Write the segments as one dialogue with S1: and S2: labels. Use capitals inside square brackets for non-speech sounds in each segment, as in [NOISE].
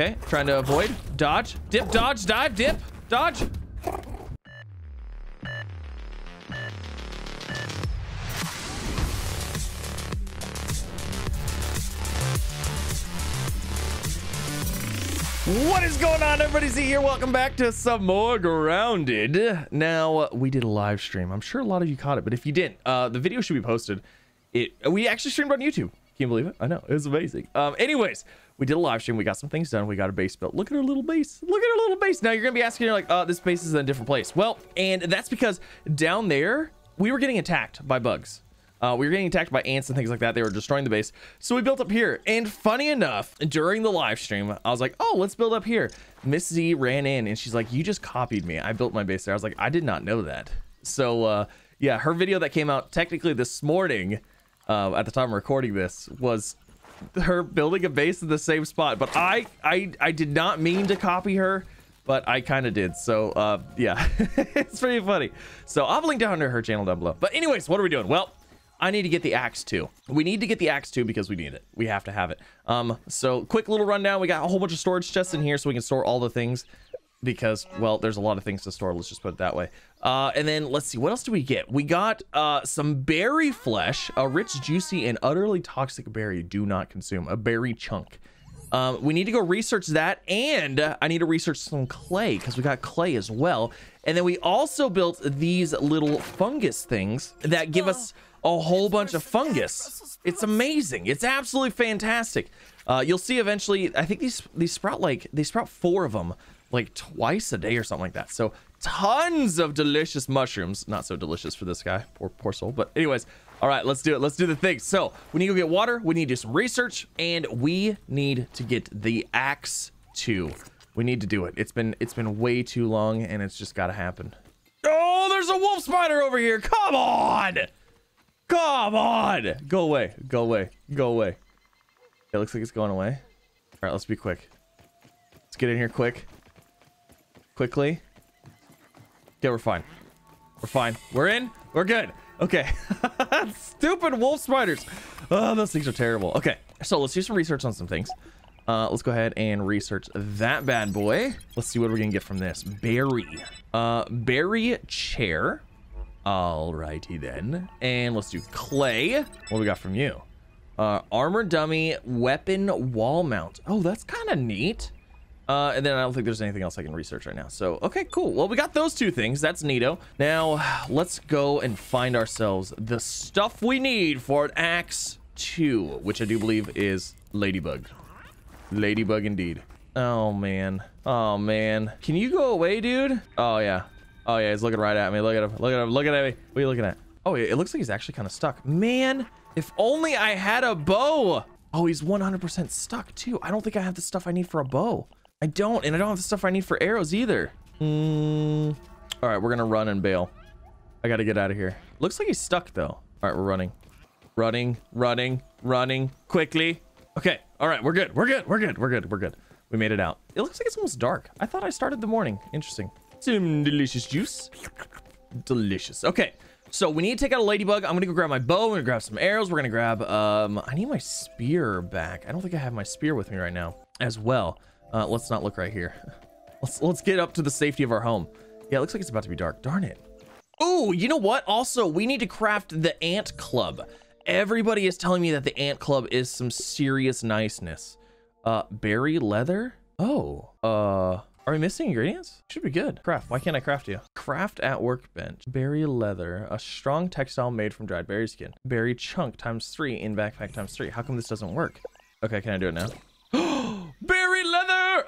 S1: Okay, trying to avoid. Dodge. Dip, dodge, dive, dip, dodge. What is going on, everybody? Z here. Welcome back to some more Grounded. Now, we did a live stream. I'm sure a lot of you caught it, but if you didn't, uh, the video should be posted. It We actually streamed on YouTube. Can you believe it? I know. It was amazing. Um, anyways, we did a live stream. We got some things done. We got a base built. Look at our little base. Look at our little base. Now, you're going to be asking, you're like, uh, this base is in a different place. Well, and that's because down there, we were getting attacked by bugs. Uh, we were getting attacked by ants and things like that. They were destroying the base. So we built up here. And funny enough, during the live stream, I was like, oh, let's build up here. Miss Z ran in and she's like, you just copied me. I built my base there. I was like, I did not know that. So uh, yeah, her video that came out technically this morning, uh, at the time of recording this, was her building a base in the same spot. But I, I, I did not mean to copy her but I kind of did. So, uh, yeah, [LAUGHS] it's pretty funny. So I'll link down to her channel down below. But anyways, what are we doing? Well, I need to get the axe 2. We need to get the axe 2 because we need it. We have to have it. Um, so quick little rundown. We got a whole bunch of storage chests in here so we can store all the things because, well, there's a lot of things to store. Let's just put it that way. Uh, and then let's see, what else do we get? We got uh, some berry flesh, a rich, juicy, and utterly toxic berry. Do not consume a berry chunk. Um, we need to go research that, and I need to research some clay because we got clay as well. And then we also built these little fungus things that give us a whole bunch of fungus. It's amazing. It's absolutely fantastic. Uh, you'll see eventually. I think these these sprout like they sprout four of them like twice a day or something like that. So tons of delicious mushrooms. Not so delicious for this guy, poor poor soul. But anyways, all right, let's do it. Let's do the thing. So we need to go get water. We need to do some research, and we need to get the axe 2. We need to do it. It's been it's been way too long, and it's just got to happen. Oh, there's a wolf spider over here. Come on. Come on! Go away. Go away. Go away. It looks like it's going away. All right, let's be quick. Let's get in here quick. Quickly. Okay, we're fine. We're fine. We're in. We're good. Okay. [LAUGHS] Stupid wolf spiders. Oh, those things are terrible. Okay, so let's do some research on some things. Uh, let's go ahead and research that bad boy. Let's see what we're gonna get from this. Berry. Uh, berry chair. Alrighty then. And let's do clay. What we got from you? Uh, armor dummy, weapon wall mount. Oh, that's kind of neat. Uh, and then I don't think there's anything else I can research right now. So, okay, cool. Well, we got those two things. That's neato. Now, let's go and find ourselves the stuff we need for an Axe 2, which I do believe is Ladybug. Ladybug indeed. Oh, man. Oh, man. Can you go away, dude? Oh, yeah. Oh yeah, he's looking right at me. Look at him. Look at him. Look at me. What are you looking at? Oh, it looks like he's actually kind of stuck. Man, if only I had a bow. Oh, he's 100% stuck too. I don't think I have the stuff I need for a bow. I don't, and I don't have the stuff I need for arrows either. Mm. All right, we're gonna run and bail. I gotta get out of here. Looks like he's stuck though. All right, we're running. Running, running, running, quickly. Okay, all right, we're good, we're good, we're good, we're good, we're good. We made it out. It looks like it's almost dark. I thought I started the morning. Interesting. Some delicious juice. Delicious. Okay. So we need to take out a ladybug. I'm gonna go grab my bow. I'm gonna grab some arrows. We're gonna grab. Um, I need my spear back. I don't think I have my spear with me right now, as well. Uh, let's not look right here. [LAUGHS] Let's let's get up to the safety of our home. Yeah, it looks like it's about to be dark. Darn it. Oh, you know what? Also, we need to craft the ant club. Everybody is telling me that the ant club is some serious niceness. Uh, berry leather. Oh. Uh. Are we missing ingredients? Should be good. Craft. Why can't I craft you? Craft at workbench. Berry leather. A strong textile made from dried berry skin. Berry chunk times three in backpack times three. How come this doesn't work? Okay, can I do it now?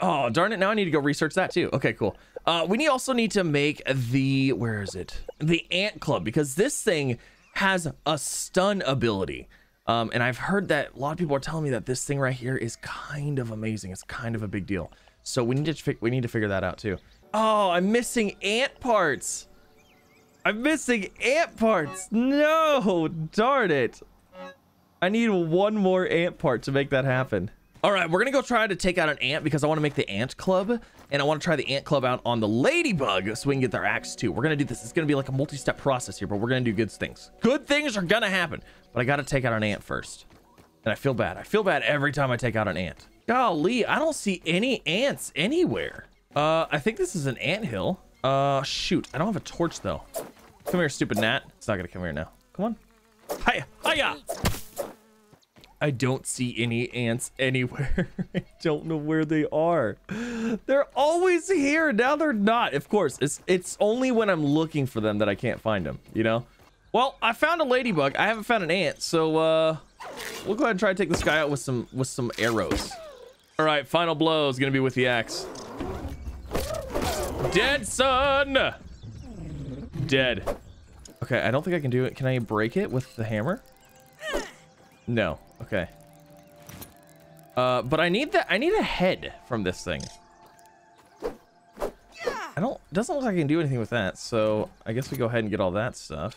S1: Oh, darn it. Now I need to go research that too. Okay, cool. Uh, we need also need to make the, where is it? The ant club because this thing has a stun ability. Um, and I've heard that a lot of people are telling me that this thing right here is kind of amazing. It's kind of a big deal. So we need to we need to figure that out too. Oh, I'm missing ant parts. I'm missing ant parts. No, darn it. I need one more ant part to make that happen. All right, we're gonna go try to take out an ant because I want to make the ant club and I want to try the ant club out on the ladybug so we can get their axe 2. We're gonna do this. It's gonna be like a multi-step process here, but we're gonna do good things. Good things are gonna happen, but I gotta take out an ant first. And I feel bad. I feel bad every time I take out an ant. Golly, I don't see any ants anywhere. Uh, I think this is an ant hill. Uh, shoot, I don't have a torch though. Come here, stupid gnat. It's not gonna come here now. Come on. Hiya, hiya! I don't see any ants anywhere. [LAUGHS] I don't know where they are. They're always here. Now they're not. Of course, it's it's only when I'm looking for them that I can't find them, you know? Well, I found a ladybug. I haven't found an ant, so uh we'll go ahead and try to take this guy out with some with some arrows. All right, final blow is gonna be with the axe. Dead son. Dead. Okay, I don't think I can do it. Can I break it with the hammer? No. Okay. Uh, but I need that. I need a head from this thing. I don't. Doesn't look like I can do anything with that. So I guess we go ahead and get all that stuff.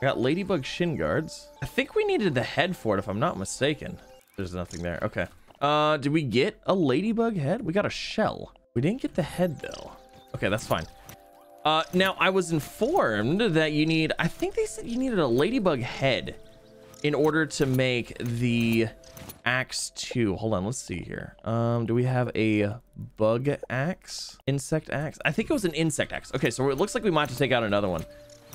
S1: I got ladybug shin guards. I think we needed the head for it, if I'm not mistaken. There's nothing there. Okay. Uh, did we get a ladybug head? We got a shell. We didn't get the head though. Okay, that's fine. Uh, now I was informed that you need. I think they said you needed a ladybug head in order to make the axe 2 hold on let's see here. Um do we have a bug axe? Insect axe? I think it was an insect axe. Okay so it looks like we might have to take out another one.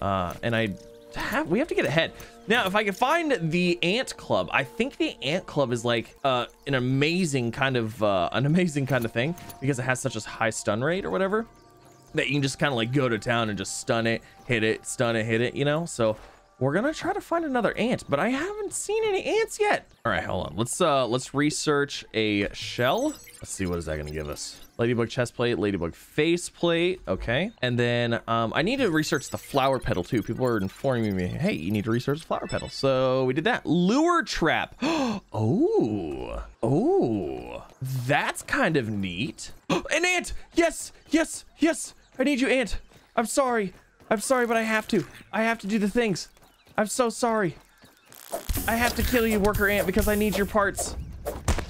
S1: Uh and i have we have to get ahead. Now if i can find the ant club i think the ant club is like uh an amazing kind of uh an amazing kind of thing because it has such a high stun rate or whatever that you can just kind of like go to town and just stun it hit it stun it hit it you know? So we're gonna try to find another ant, but I haven't seen any ants yet. All right, hold on. Let's uh let's research a shell. Let's see what is that gonna give us. Ladybug chest plate, ladybug face plate. Okay, and then um I need to research the flower petal too. People are informing me, hey, you need to research the flower petal. So we did that. Lure trap. [GASPS] oh, oh, that's kind of neat. [GASPS] An ant. Yes, yes, yes. I need you, ant. I'm sorry. I'm sorry, but I have to. I have to do the things. I'm so sorry. I have to kill you, worker ant, because I need your parts.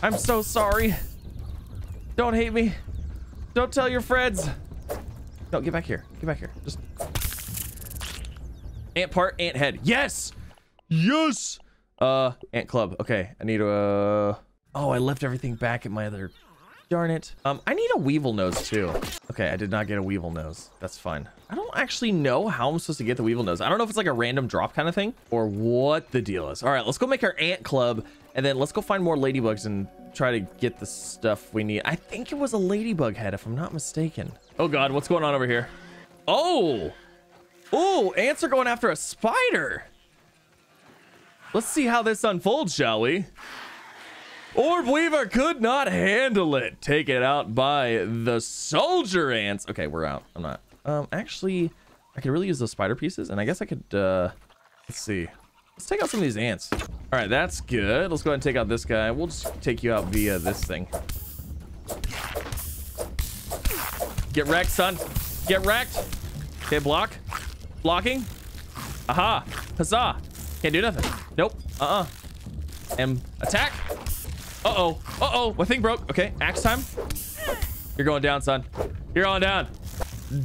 S1: I'm so sorry. Don't hate me. Don't tell your friends. No, get back here. Get back here. Just ant part, ant head. Yes. Yes. Uh, ant club. Okay, I need a. Uh... Oh, I left everything back at my other Darn it. Um, I need a weevil nose too. Okay, I did not get a weevil nose. That's fine. I don't actually know how I'm supposed to get the weevil nose. I don't know if it's like a random drop kind of thing or what the deal is. All right, let's go make our ant club and then let's go find more ladybugs and try to get the stuff we need. I think it was a ladybug head if I'm not mistaken. Oh God, what's going on over here? Oh, oh, ants are going after a spider. Let's see how this unfolds, shall we? Orb Weaver could not handle it. Taken out by the soldier ants. Okay, we're out. I'm not. Um, actually, I could really use those spider pieces, and I guess I could, uh, let's see. Let's take out some of these ants. All right, that's good. Let's go ahead and take out this guy. We'll just take you out via this thing. Get wrecked, son. Get wrecked. Okay, block. Blocking. Aha. Huzzah. Can't do nothing. Nope. Uh-uh. And attack. Uh-oh. Uh-oh. My thing broke. Okay, axe time. You're going down, son. You're going down.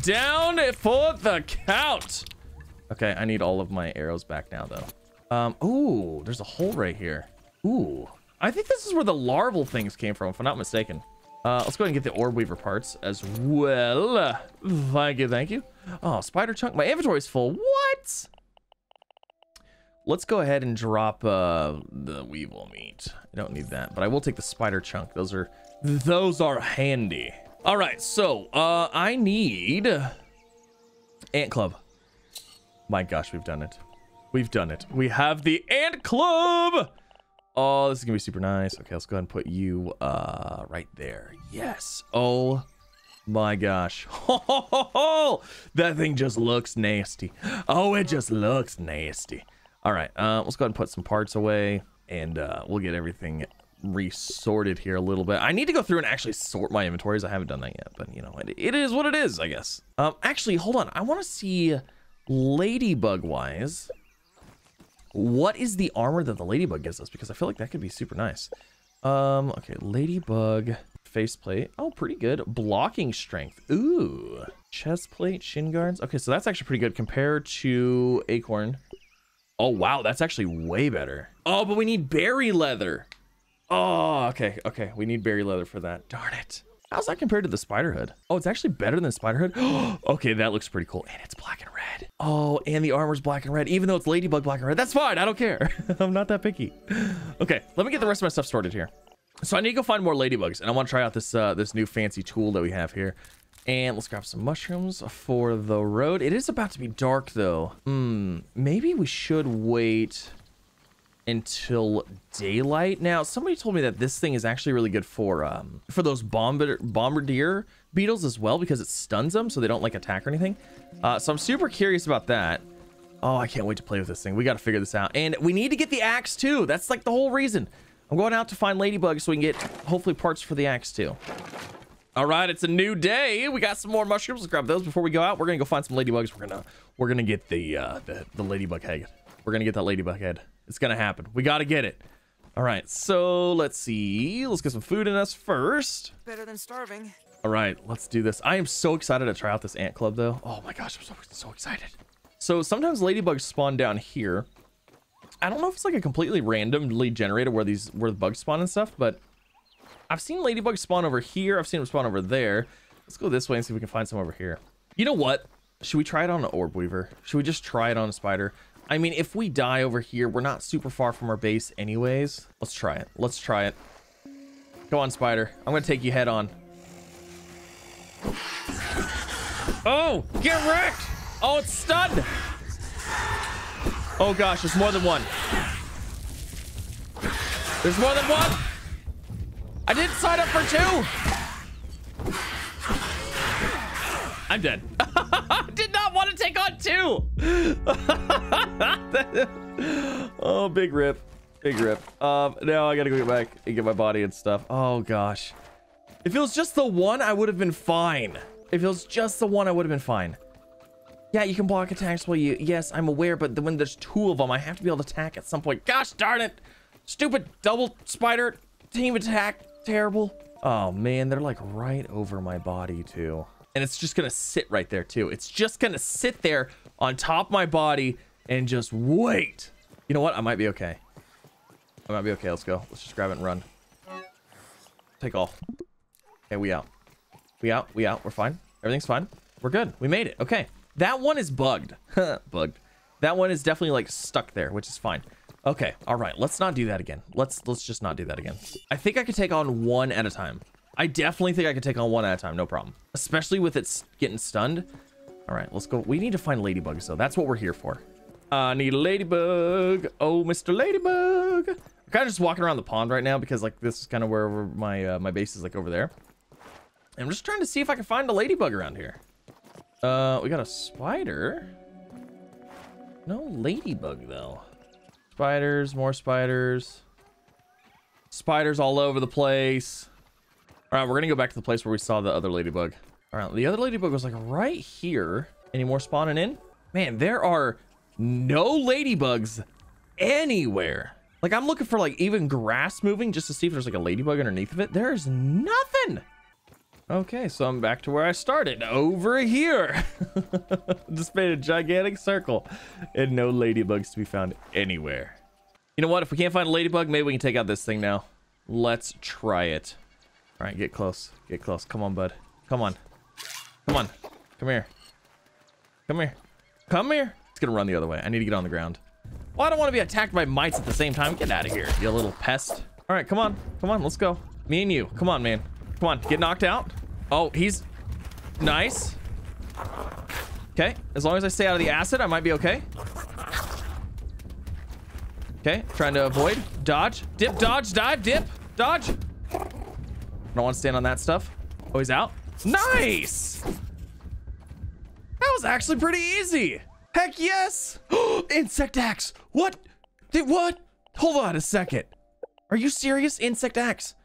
S1: Down for the count. Okay, I need all of my arrows back now, though. Um, ooh, there's a hole right here. Ooh. I think this is where the larval things came from, if I'm not mistaken. Uh, let's go ahead and get the orb weaver parts as well. Thank you, thank you. Oh, spider chunk. My inventory's full. What? Let's go ahead and drop uh, the weevil meat. I don't need that, but I will take the spider chunk. Those are those are handy. All right, so uh, I need ant club. My gosh, we've done it. We've done it. We have the ant club. Oh, this is gonna be super nice. Okay, let's go ahead and put you uh, right there. Yes. Oh my gosh. [LAUGHS] that thing just looks nasty. Oh, it just looks nasty. All right, uh, let's go ahead and put some parts away and uh, we'll get everything resorted here a little bit. I need to go through and actually sort my inventories. I haven't done that yet, but you know, it, it is what it is, I guess. Um, actually, hold on. I want to see ladybug wise. What is the armor that the ladybug gives us? Because I feel like that could be super nice. Um, okay, ladybug faceplate. Oh, pretty good. Blocking strength. Ooh. Chest plate, shin guards. Okay, so that's actually pretty good compared to acorn. Oh, wow. That's actually way better. Oh, but we need berry leather. Oh, okay, okay. We need berry leather for that. Darn it. How's that compared to the spider hood? Oh, it's actually better than the spider hood. [GASPS] okay, that looks pretty cool. And it's black and red. Oh, and the armor's black and red, even though it's ladybug black and red. That's fine. I don't care. [LAUGHS] I'm not that picky. Okay, let me get the rest of my stuff sorted here. So I need to go find more ladybugs, and I want to try out this uh, this new fancy tool that we have here. And let's grab some mushrooms for the road. It is about to be dark, though. Hmm, maybe we should wait until daylight. Now, somebody told me that this thing is actually really good for um for those bombardier, bombardier beetles as well because it stuns them so they don't like attack or anything. Uh, so I'm super curious about that. Oh, I can't wait to play with this thing. We got to figure this out. And we need to get the axe 2. That's like the whole reason. I'm going out to find ladybugs so we can get hopefully parts for the axe 2. All right, it's a new day. We got some more mushrooms. Let's grab those before we go out. We're gonna go find some ladybugs. We're gonna we're gonna get the uh, the the ladybug head. We're gonna get that ladybug head. It's gonna happen. We gotta get it. All right, so let's see. Let's get some food in us first.
S2: Better than starving.
S1: All right, let's do this. I am so excited to try out this ant club, though. Oh my gosh, I'm so so excited. So sometimes ladybugs spawn down here. I don't know if it's like a completely randomly generated where these where the bugs spawn and stuff, but I've seen ladybugs spawn over here. I've seen them spawn over there. Let's go this way and see if we can find some over here. You know what? Should we try it on an orb weaver? Should we just try it on a spider? I mean, if we die over here, we're not super far from our base anyways. Let's try it. Let's try it. Go on, spider. I'm gonna take you head on. Oh, get wrecked! Oh, it's stunned! Oh gosh, there's more than one. There's more than one! I didn't sign up for two! I'm dead. [LAUGHS] I did not want to take on two! [LAUGHS] oh, big rip. Big rip. Um, now I gotta go get back and get my body and stuff. Oh gosh. If it was just the one, I would have been fine. If it was just the one, I would have been fine. Yeah, you can block attacks while you... Yes, I'm aware, but when there's two of them, I have to be able to attack at some point. Gosh darn it! Stupid double spider team attack. Terrible. Oh, man, they're like right over my body, too. And it's just gonna sit right there, too. It's just gonna sit there on top of my body and just wait. You know what? I might be okay. I might be okay. Let's go. Let's just grab it and run. Take off. Okay, we out. We out. We out. We're fine. Everything's fine. We're good. We made it. Okay. That one is bugged. [LAUGHS] bugged. That one is definitely like stuck there, which is fine. Okay. All right. Let's not do that again. Let's let's just not do that again. I think I could take on one at a time. I definitely think I could take on one at a time. No problem. Especially with it getting stunned. All right. Let's go. We need to find ladybugs though. That's what we're here for. I need a ladybug. Oh, Mr. Ladybug. I'm kind of just walking around the pond right now because like this is kind of where my uh, my base is like over there. I'm just trying to see if I can find a ladybug around here. Uh, we got a spider. No ladybug though. Spiders, more spiders. Spiders all over the place. All right, we're gonna go back to the place where we saw the other ladybug. All right, the other ladybug was like right here. Any more spawning in? Man, there are no ladybugs anywhere. Like I'm looking for like even grass moving just to see if there's like a ladybug underneath of it. There's nothing. Okay, so I'm back to where I started, over here. [LAUGHS] Just made a gigantic circle and no ladybugs to be found anywhere. You know what? If we can't find a ladybug, maybe we can take out this thing now. Let's try it. All right, get close. Get close. Come on, bud. Come on. Come on. Come here. Come here. Come here. It's gonna run the other way. I need to get on the ground. Well, I don't want to be attacked by mites at the same time. Get out of here, you little pest. All right, come on. Come on, let's go. Me and you. Come on, man. Come on, get knocked out. Oh, he's nice. Okay, as long as I stay out of the acid, I might be okay. Okay, trying to avoid. Dodge, dip, dodge, dive, dip, dodge. I don't want to stand on that stuff. Oh, he's out. Nice! That was actually pretty easy. Heck yes! [GASPS] Insect axe! What? Did what? Hold on a second. Are you serious? Insect axe.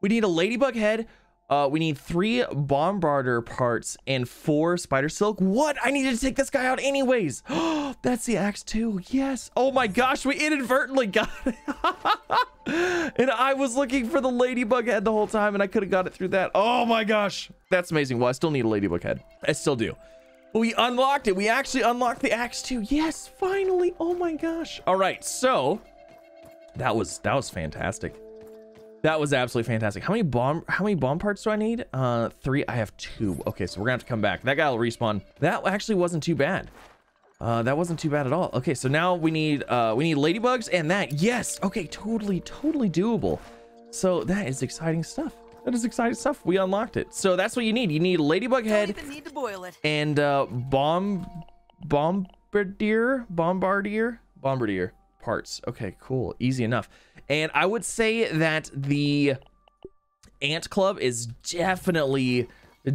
S1: We need a ladybug head. Uh, we need three bombardier parts and four spider silk. What? I needed to take this guy out anyways. [GASPS] That's the axe 2. Yes. Oh my gosh, we inadvertently got it. [LAUGHS] and I was looking for the ladybug head the whole time and I could have got it through that. Oh my gosh. That's amazing. Well, I still need a ladybug head. I still do. We unlocked it. We actually unlocked the axe 2. Yes, finally. Oh my gosh. All right. So that was, that was fantastic. That was absolutely fantastic. How many bomb how many bomb parts do I need? Uh three. I have two. Okay, so we're gonna have to come back. That guy will respawn. That actually wasn't too bad. Uh that wasn't too bad at all. Okay, so now we need uh we need ladybugs and that. Yes. Okay, totally, totally doable. So that is exciting stuff. That is exciting stuff. We unlocked it. So that's what you need. You need a ladybug head
S2: need to boil it.
S1: and uh bomb bombardier bombardier bombardier parts okay cool easy enough and i would say that the ant club is definitely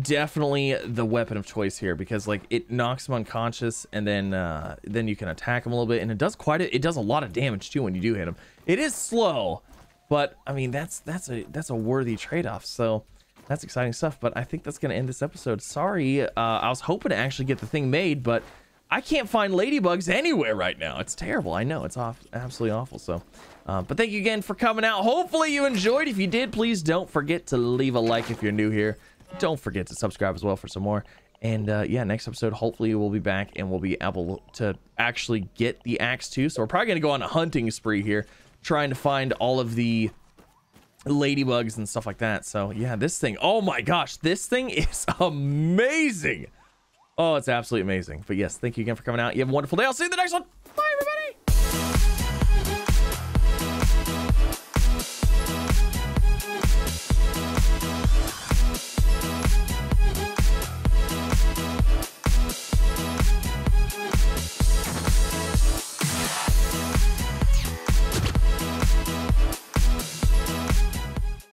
S1: definitely the weapon of choice here because like it knocks him unconscious and then uh then you can attack him a little bit. And it does quite a, it does a lot of damage too when you do hit him it is slow but i mean that's that's a that's a worthy trade-off. So that's exciting stuff but i think that's gonna end this episode. Sorry uh i was hoping to actually get the thing made but i can't find ladybugs anywhere right now. It's terrible. I know. It's off absolutely awful. So uh, but thank you again for coming out. Hopefully you enjoyed. If you did please don't forget to leave a like if you're new here. Don't forget to subscribe as well for some more. And uh, yeah next episode hopefully we'll be back and we'll be able to actually get the axe 2. So we're probably gonna go on a hunting spree here trying to find all of the ladybugs and stuff like that. So yeah, this thing, oh my gosh, this thing is [LAUGHS] amazing. Oh, it's absolutely amazing. But yes, thank you again for coming out. You have a wonderful day. I'll see you in the next one. Bye, everybody.